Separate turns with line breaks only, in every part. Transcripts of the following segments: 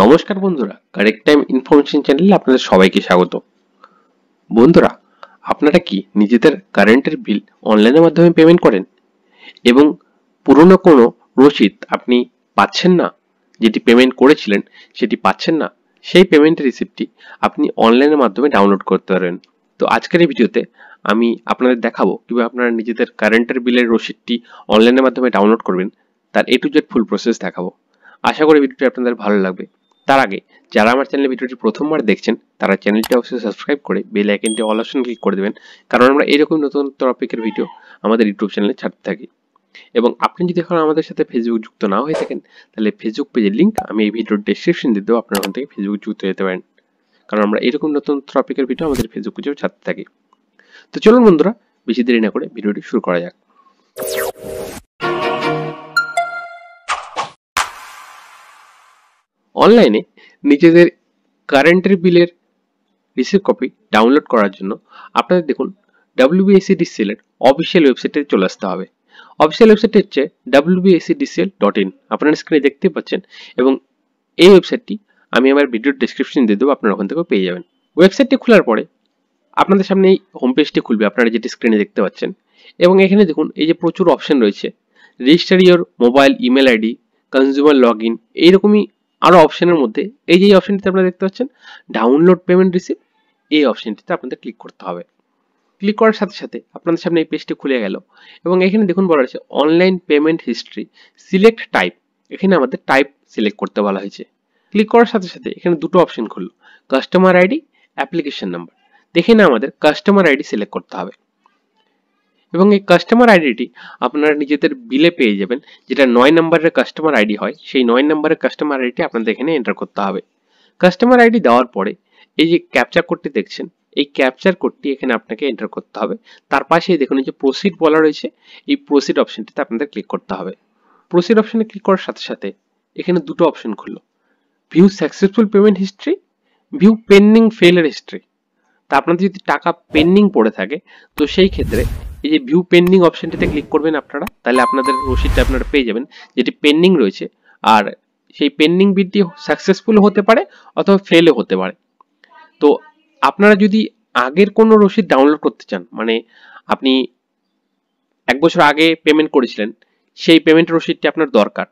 নমস্কার বন্ধুরা correct time information চ্যানেলে আপনাদের সবাইকে স্বাগত। বন্ধুরা, আপনারা কি নিজেদের কারেন্টের বিল অনলাইনের মাধ্যমে পেমেন্ট করেন? এবং পুরনো কোনো রসিদ আপনি পাচ্ছেন না? যেটি পেমেন্ট করেছিলেন, সেটি পাচ্ছেন না? সেই পেমেন্টের রিসিপ্টটি আপনি অনলাইনের মাধ্যমে ডাউনলোড করতে পারেন। তো আজকের এই ভিডিওতে আমি আপনাদের দেখাবো কীভাবে আপনারা নিজেদের কারেন্টের বিলের রসিদটি অনলাইনের মাধ্যমে ডাউনলোড করবেন। তার A to Z full process দেখাবো। আশা করি ভিডিওটি আপনাদের ভালো লাগবে। তার আগে, যারা আমার চ্যানেলে ভিডিওটি প্রথমবার দেখছেন, তারা চ্যানেলটি অবশ্যই সাবস্ক্রাইব করে বেল আইকনটি অল অপশন ক্লিক করে দেবেন, কারণ আমরা এরকম নতুন টপিকের ভিডিও আমাদের ইউটিউব চ্যানেলে ছাড়তে থাকি। এবং আপনি যদি এখন আমাদের সাথে ফেসবুক যুক্ত না হয়ে থাকেন, তাহলে ফেসবুক পেজের লিঙ্ক আমি এই ভিডিওর ডেসক্রিপশন দিয়ে দেবো, আপনার ওখান থেকে ফেসবুক যুক্ত হতে পারেন। কারণ আমরা এরকম নতুন টপিকের ভিডিও আমাদের ফেসবুক পেজেও ছাড়তে থাকি। তো চলুন বন্ধুরা, বেশি দেরি না করে ভিডিওটি শুরু করা যাক। অনলাইনে নিজেদের কারেন্টের বিলের রিসিভ কপি ডাউনলোড করার জন্য আপনাদের দেখুন ডাব্লিউবিএসিডিসিএল এর অফিসিয়াল ওয়েবসাইটে চলে আসতে হবে। অফিসিয়াল ওয়েবসাইটটি হচ্ছে ডাব্লিউবিএসিডিসিএল ডট ইন আপনারা স্ক্রিনে দেখতে পাচ্ছেন এবং এই ওয়েবসাইটটি আমি আমার ভিডিওর ডিসক্রিপশন দিয়ে দেবো, আপনারা ওখান থেকেও পেয়ে যাবেন। ওয়েবসাইটটি খোলার পরে আপনাদের সামনে এই হোম পেজটি খুলবে, আপনারা যেটি স্ক্রিনে দেখতে পাচ্ছেন। এবং এখানে দেখুন এই যে প্রচুর অপশন রয়েছে register your mobile email ID consumer log in এইরকমই আরও অপশনের মধ্যে, এই যে অপশনটিতে আপনারা দেখতে পাচ্ছেন ডাউনলোড পেমেন্ট রিসিভ এই অপশনটিতে আপনাদের ক্লিক করতে হবে। ক্লিক করার সাথে সাথে আপনাদের সামনে এই পেজটি খুলে গেল। এবং এখানে দেখুন বলা হয়েছে online payment history select type এখানে আমাদের টাইপ সিলেক্ট করতে বলা হয়েছে। ক্লিক করার সাথে সাথে এখানে দুটো অপশন খুললো কাস্টমার আইডি অ্যাপ্লিকেশন নাম্বার দেখে না আমাদের কাস্টমার আইডি সিলেক্ট করতে হবে। এবং এই কাস্টমার আইডিটি আপনারা নিজেদের বিলে পেয়ে যাবেন, যেটা নয় নম্বরের কাস্টমার আইডি হয়, সেই নয় নম্বরের কাস্টমার আইডি আপনাদের এখানে এন্টার করতে হবে। কাস্টমার আইডি দেওয়ার পরে এই যে ক্যাপচার কোডটি দেখছেন, এই ক্যাপচার কোডটি এখানে আপনাকে এন্টার করতে হবে। তার পাশে দেখুন যে প্রসিড বলা রয়েছে, এই প্রসিড অপশনটিতে আপনাদের ক্লিক করতে হবে। প্রসিড অপশনে ক্লিক করার সাথে সাথে এখানে দুটো অপশন খুললো। View successful payment history view pending ফেলের হিস্ট্রি তা আপনাদের যদি টাকা পেন্ডিং পড়ে থাকে, তো সেই ক্ষেত্রে এই যে ভিউ পেন্ডিং অপশনটিতে ক্লিক করবেন আপনারা, তাহলে আপনাদের রসিদটা আপনারা পেয়ে যাবেন। যেটি পেন্ডিং রয়েছে, আর সেই পেন্ডিং বিলটি সাকসেসফুল হতে পারে অথবা ফেলও হতে পারে। তো আপনারা যদি আগের কোনো রসিদ ডাউনলোড করতে চান মানে আপনি এক বছর আগে পেমেন্ট করেছিলেন, সেই পেমেন্ট রসিদটি আপনার দরকার।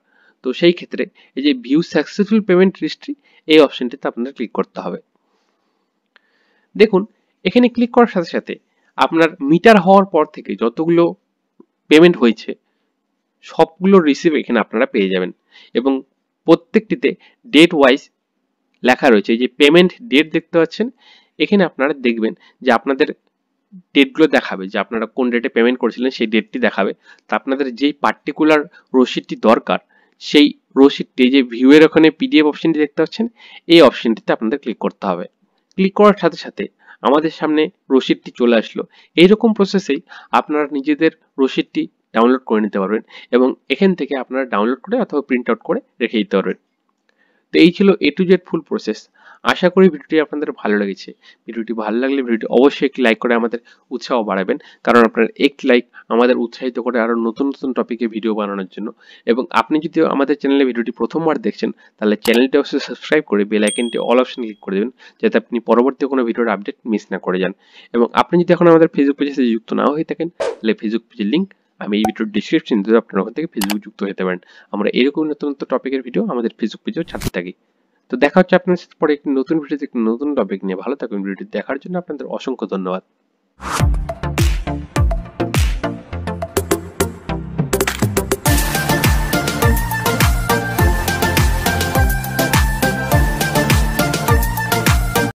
তো সেই ক্ষেত্রে এই যে ভিউ সাকসেসফুল পেমেন্ট হিস্ট্রি এই অপশনটিতে আপনাদের ক্লিক করতে হবে। দেখুন, এখানে ক্লিক করার সাথে সাথে আপনার মিটার হওয়ার পর থেকে যতগুলো পেমেন্ট হয়েছে, সবগুলো রিসিভ এখানে আপনারা পেয়ে যাবেন। এবং প্রত্যেকটিতে ডেট ওয়াইজ লেখা রয়েছে যে পেমেন্ট ডেট দেখতে পাচ্ছেন, এখানে আপনারা দেখবেন যে আপনাদের ডেটগুলো দেখাবে, যে আপনারা কোন ডেটে পেমেন্ট করেছিলেন সেই ডেটটি দেখাবে। তা আপনাদের যেই পার্টিকুলার রসিদটি দরকার, সেই রসিদটি যে ভিউয়ের ওখানে পিডিএফ অপশনটি দেখতে পাচ্ছেন, এই অপশনটিতে আপনাদের ক্লিক করতে হবে। ক্লিক করার সাথে সাথে আমাদের সামনে রসিদটি চলে আসলো। এইরকম প্রসেসেই আপনারা নিজেদের রসিদটি ডাউনলোড করে নিতে পারবেন এবং এখান থেকে আপনারা ডাউনলোড করে অথবা প্রিন্ট আউট করে রেখে দিতে পারবেন। তো এই ছিল A to Z full process আশা করি ভিডিওটি আপনাদের ভালো লেগেছে। ভিডিওটি ভালো লাগলে ভিডিওটি অবশ্যই একটি লাইক করে আমাদের উৎসাহ বাড়াবেন, কারণ আপনার একটি লাইক আমাদের উৎসাহিত করে আরও নতুন নতুন টপিকে ভিডিও বানানোর জন্য। এবং আপনি যদি আমাদের চ্যানেলে ভিডিওটি প্রথমবার দেখছেন, তাহলে চ্যানেলটি অবশ্যই সাবস্ক্রাইব করে বেল আইকনটি অল অপশন ক্লিক করে দেবেন, যাতে আপনি পরবর্তী কোনো ভিডিওর আপডেট মিস না করে যান। এবং আপনি যদি এখন আমাদের ফেসবুক পেজের সাথে যুক্ত নাও হয়ে থাকেন, তাহলে ফেসবুক পেজের লিঙ্ক আমি এই ভিডিওর ডিসক্রিপশন দিয়ে আপনারা ওখান থেকে ফেসবুক যুক্ত হতে পারেন। আমরা এরকম নতুন নতুন টপিকের ভিডিও আমাদের ফেসবুক পেজেও ছাড়তে থাকি। তো দেখা হচ্ছে আপনার সাথে পরে একটি নতুন ভিডিওতে একটি নতুন টপিক নিয়ে। ভালো থাকুন ভিডিওটি। দেখার জন্য আপনাদের অসংখ্য ধন্যবাদ।